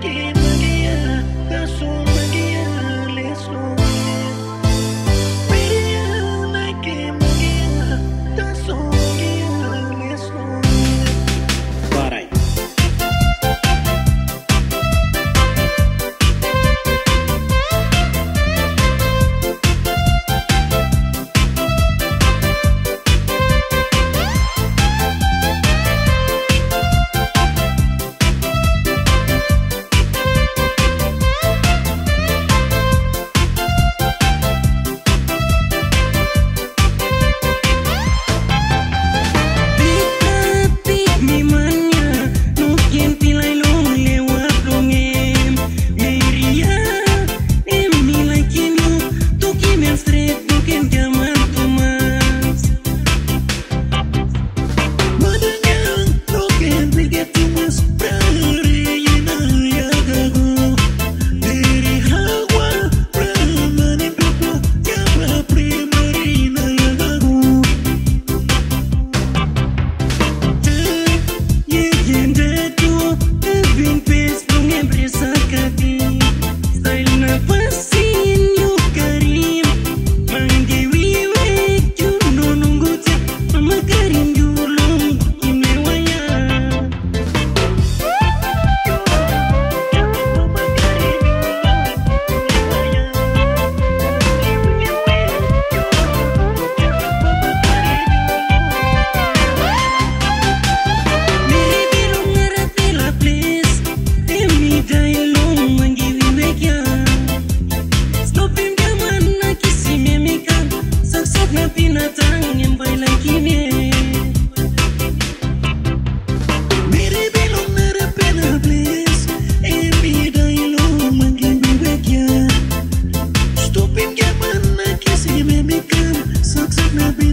que mania, danço me be